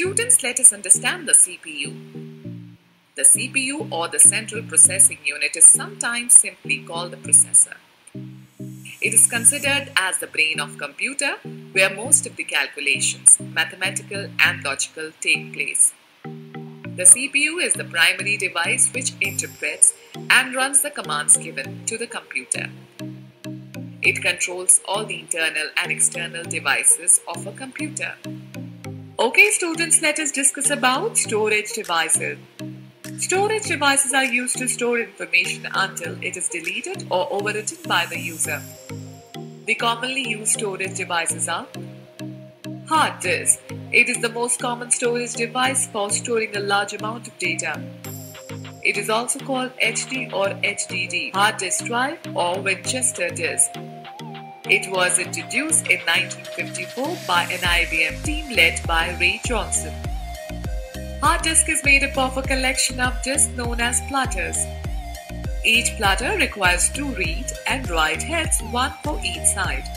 Students, let us understand the CPU. The CPU or the central processing unit is sometimes simply called the processor. It is considered as the brain of computer where most of the calculations, mathematical and logical take place. The CPU is the primary device which interprets and runs the commands given to the computer. It controls all the internal and external devices of a computer. Okay, students, let us discuss about storage devices. Storage devices are used to store information until it is deleted or overwritten by the user. The commonly used storage devices are Hard disk. It is the most common storage device for storing a large amount of data. It is also called HD or HDD, hard disk drive or Winchester disk. It was introduced in 1954 by an IBM team led by Ray Johnson. Hard disk is made up of a collection of disks known as platters. Each platter requires two read and write heads, one for each side.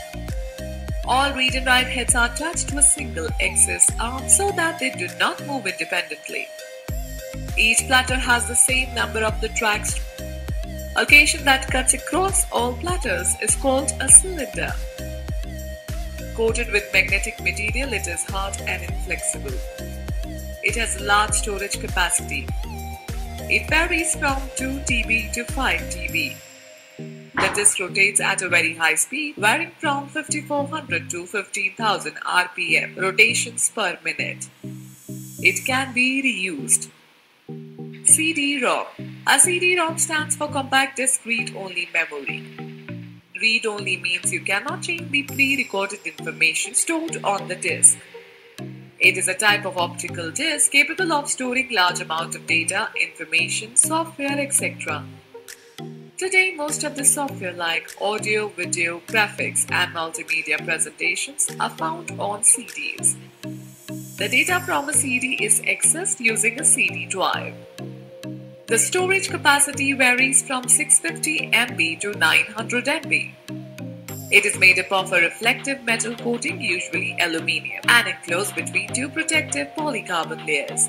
All read and write heads are attached to a single axis arm so that they do not move independently. Each platter has the same number of the tracks Occasion that cuts across all platters is called a cylinder. Coated with magnetic material, it is hard and inflexible. It has a large storage capacity. It varies from 2 TB to 5 TB. The disk rotates at a very high speed, varying from 5400 to 15000 rpm rotations per minute. It can be reused. CD-ROM. A CD-ROM stands for Compact Disc Read-Only Memory. Read-only means you cannot change the pre-recorded information stored on the disk. It is a type of optical disc capable of storing large amount of data, information, software, etc. Today, most of the software like audio, video, graphics, and multimedia presentations are found on CDs. The data from a CD is accessed using a CD drive. The storage capacity varies from 650 MB to 900 MB. It is made up of a reflective metal coating, usually aluminium, and enclosed between two protective polycarbonate layers.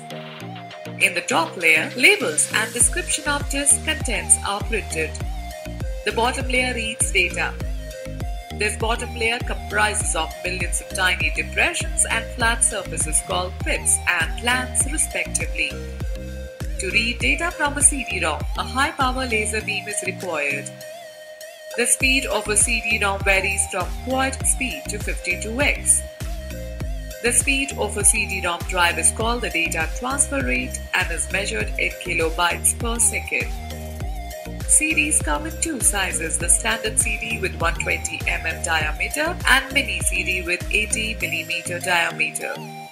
In the top layer, labels and description of disk contents are printed. The bottom layer reads data. This bottom layer comprises of millions of tiny depressions and flat surfaces called pits and lands respectively. To read data from a CD-ROM, a high-power laser beam is required. The speed of a CD-ROM varies from quad speed to 52x. The speed of a CD-ROM drive is called the data transfer rate and is measured in kilobytes per second. CDs come in two sizes, the standard CD with 120 mm diameter and mini CD with 80 mm diameter.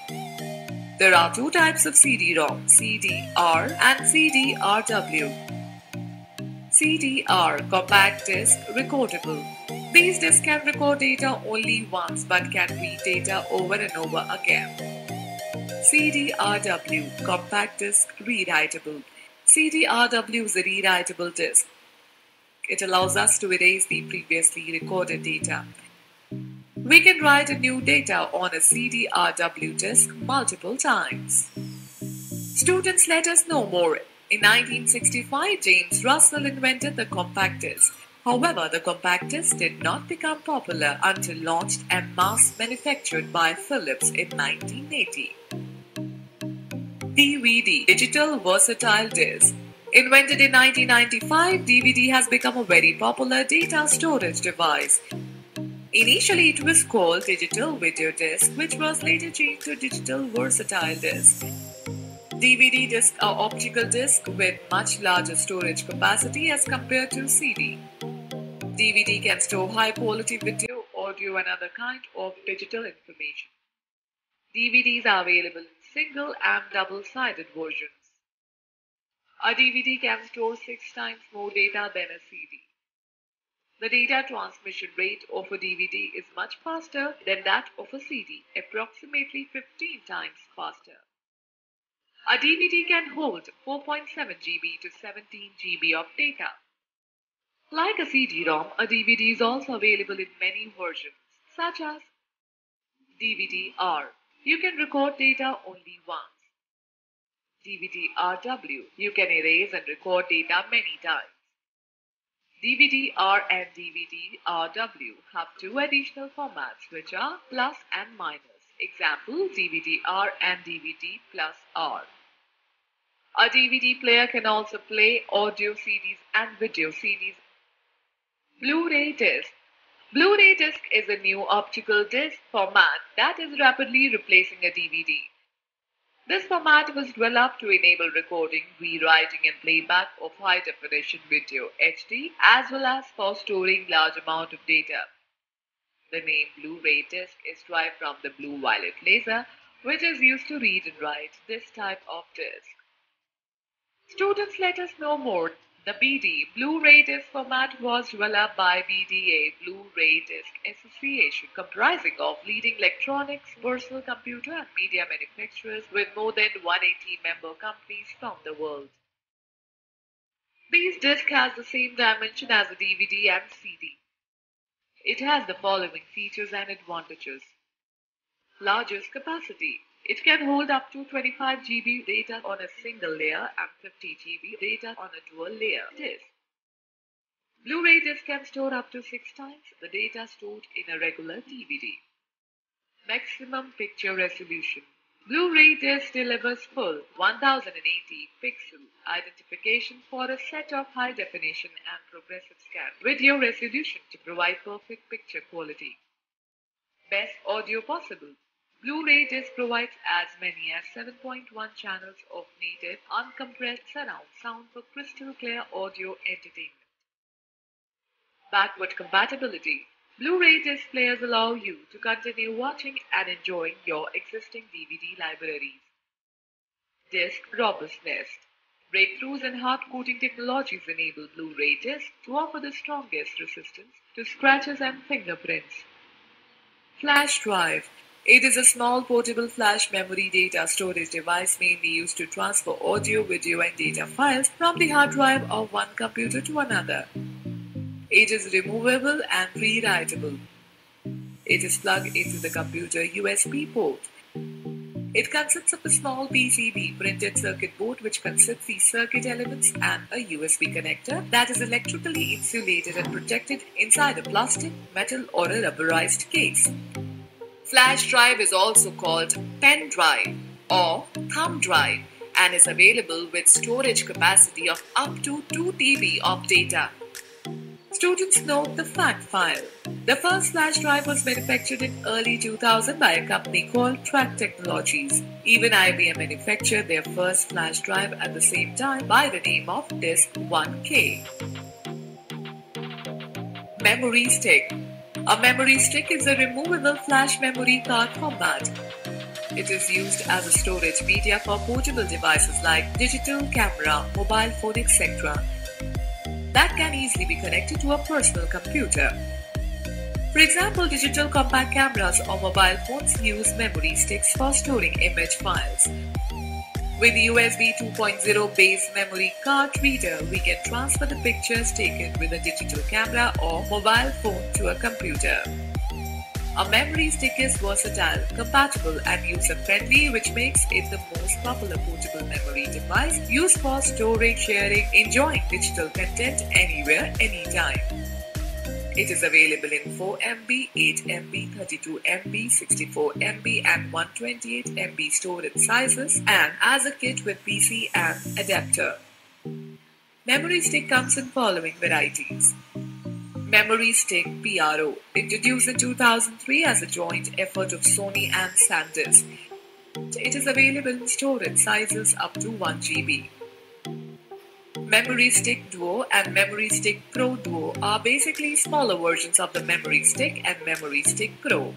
There are two types of CD-ROM, CD-R and CD-RW. CD-R, compact disc, recordable. These discs can record data only once but can read data over and over again. CD-RW, compact disc, rewritable. CD-RW is a rewritable disk. It allows us to erase the previously recorded data. We can write a new data on a CD-RW disk multiple times. Students, let us know more. In 1965, James Russell invented the compact disc. However, the compact disc did not become popular until launched and mass manufactured by Philips in 1980. DVD Digital Versatile Disc Invented in 1995, DVD has become a very popular data storage device. Initially, it was called Digital Video Disc, which was later changed to Digital Versatile Disc. DVD discs are uh, optical discs with much larger storage capacity as compared to CD. DVD can store high quality video, audio, and other kind of digital information. DVDs are available in single and double sided versions. A DVD can store six times more data than a CD. The data transmission rate of a DVD is much faster than that of a CD, approximately 15 times faster. A DVD can hold 4.7 GB to 17 GB of data. Like a CD-ROM, a DVD is also available in many versions, such as DVD-R, You can record data only once. DVD RW. You can erase and record data many times. DVD R and DVD RW have two additional formats which are plus and minus. Example DVD R and DVD plus R. A DVD player can also play audio CDs and video CDs. Blu-ray disc. Blu-ray disc is a new optical disc format that is rapidly replacing a DVD. This format was developed to enable recording, rewriting and playback of high-definition video HD as well as for storing large amount of data. The name Blu-ray disc is derived from the blue violet laser which is used to read and write this type of disc. Students let us know more. The BD Blu-ray disc format was developed by BDA Blu-ray Disc Association comprising of leading electronics, personal computer and media manufacturers with more than 180 member companies from the world. These disc has the same dimension as a DVD and CD. It has the following features and advantages. Largest capacity it can hold up to 25 GB data on a single layer and 50 GB data on a dual layer disk. Blu-ray disc can store up to 6 times the data stored in a regular DVD. Maximum picture resolution. Blu-ray disc delivers full 1080 pixel identification for a set of high definition and progressive scan video resolution to provide perfect picture quality. Best audio possible. Blu-ray disc provides as many as 7.1 channels of native uncompressed surround sound for crystal clear audio entertainment. Backward compatibility. Blu-ray disc players allow you to continue watching and enjoying your existing DVD libraries. Disc robustness. Breakthroughs in hard coating technologies enable Blu-ray discs to offer the strongest resistance to scratches and fingerprints. Flash drive. It is a small portable flash memory data storage device mainly used to transfer audio, video, and data files from the hard drive of one computer to another. It is removable and rewritable. It is plugged into the computer USB port. It consists of a small PCB printed circuit board which consists the circuit elements and a USB connector that is electrically insulated and protected inside a plastic, metal or a rubberized case. Flash drive is also called pen drive or thumb drive and is available with storage capacity of up to 2 TB of data. Students note the fact file. The first flash drive was manufactured in early 2000 by a company called Trek Technologies. Even IBM manufactured their first flash drive at the same time by the name of DiskOnKey. Memory stick a memory stick is a removable flash memory card format. It is used as a storage media for portable devices like digital camera, mobile phone, etc. that can easily be connected to a personal computer. For example, digital compact cameras or mobile phones use memory sticks for storing image files. With USB 2.0 base memory card reader, we can transfer the pictures taken with a digital camera or mobile phone to a computer. A memory stick is versatile, compatible and user-friendly which makes it the most popular portable memory device used for storage, sharing, enjoying digital content anywhere, anytime. It is available in 4 MB, 8 MB, 32 MB, 64 MB, and 128 MB storage sizes, and as a kit with PC and adapter. Memory stick comes in following varieties. Memory Stick PRO, introduced in 2003 as a joint effort of Sony and SanDisk. It is available in storage sizes up to 1 GB. Memory Stick Duo and Memory Stick Pro Duo are basically smaller versions of the Memory Stick and Memory Stick Pro.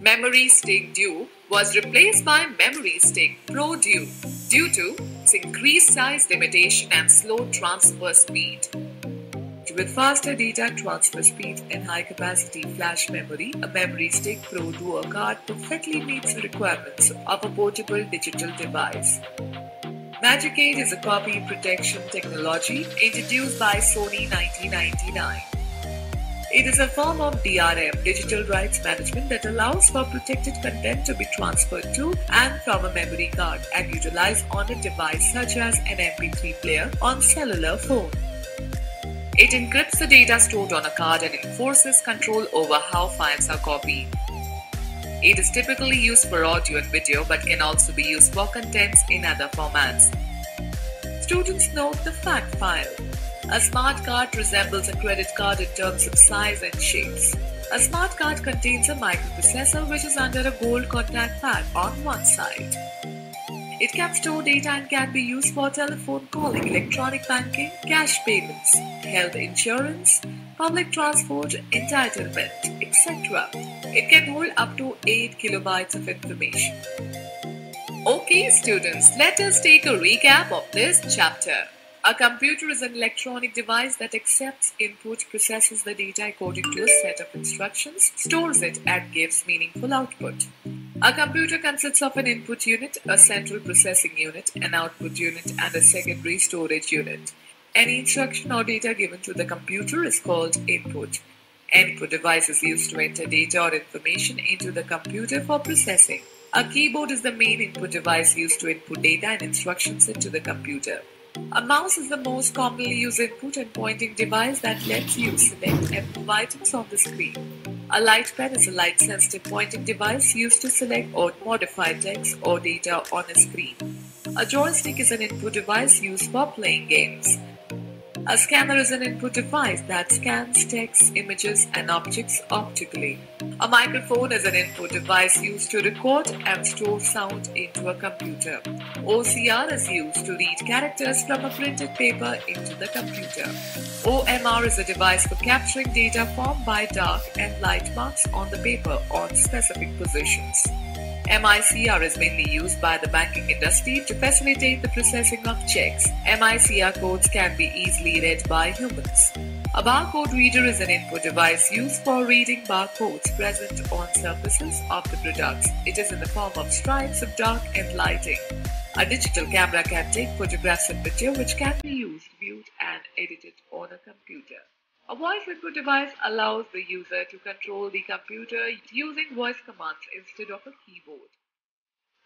Memory Stick Duo was replaced by Memory Stick Pro Duo due to its increased size limitation and slow transfer speed. With faster data transfer speed and high capacity flash memory, a Memory Stick Pro Duo card perfectly meets the requirements of a portable digital device. MagicGate is a copy protection technology introduced by Sony 1999. It is a form of DRM, digital rights management, that allows for protected content to be transferred to and from a memory card and utilized on a device such as an MP3 player on cellular phone. It encrypts the data stored on a card and enforces control over how files are copied. It is typically used for audio and video but can also be used for contents in other formats. Students note the fact file. A smart card resembles a credit card in terms of size and shapes. A smart card contains a microprocessor which is under a gold contact pad on one side. It can store data and can be used for telephone calling, electronic banking, cash payments, health insurance, public transport, entitlement, etc. It can hold up to 8 kilobytes of information. Okay, students, let us take a recap of this chapter. A computer is an electronic device that accepts input, processes the data according to a set of instructions, stores it, and gives meaningful output. A computer consists of an input unit, a central processing unit, an output unit, and a secondary storage unit. Any instruction or data given to the computer is called input. Input device is used to enter data or information into the computer for processing. A keyboard is the main input device used to input data and instructions into the computer. A mouse is the most commonly used input and pointing device that lets you select and move items on the screen. A light pen is a light sensitive pointing device used to select or modify text or data on a screen. A joystick is an input device used for playing games. A scanner is an input device that scans text, images, and objects optically. A microphone is an input device used to record and store sound into a computer. OCR is used to read characters from a printed paper into the computer. OMR is a device for capturing data formed by dark and light marks on the paper on specific positions. MICR is mainly used by the banking industry to facilitate the processing of checks. MICR codes can be easily read by humans. A barcode reader is an input device used for reading barcodes present on surfaces of the products. It is in the form of stripes of dark and lighting. A digital camera can take photographs and video which can be used, viewed, and edited on a computer. A voice input device allows the user to control the computer using voice commands instead of a keyboard.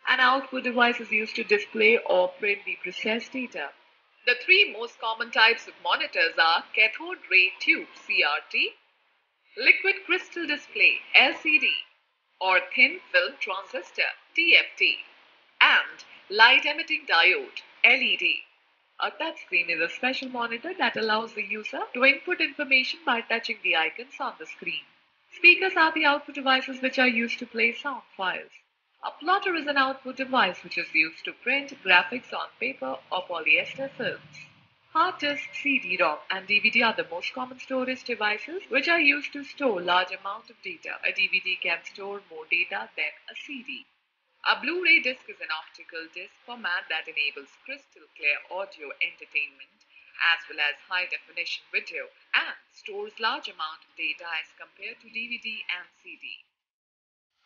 An output device is used to display or print the processed data. The three most common types of monitors are cathode ray tube CRT, liquid crystal display LCD, or thin film transistor TFT, and light emitting diode LED. A touchscreen is a special monitor that allows the user to input information by touching the icons on the screen. Speakers are the output devices which are used to play sound files. A plotter is an output device which is used to print graphics on paper or polyester films. Hard disk, CD-ROM, and DVD are the most common storage devices which are used to store large amount of data. A DVD can store more data than a CD. A Blu-ray disc is an optical disc format that enables crystal clear audio entertainment as well as high definition video and stores large amount of data as compared to DVD and CD.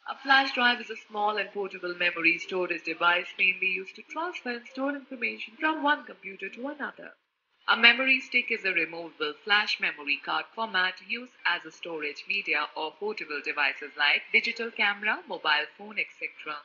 A flash drive is a small and portable memory storage device mainly used to transfer and store information from one computer to another. A memory stick is a removable flash memory card format used as a storage media or portable devices like digital camera, mobile phone, etc.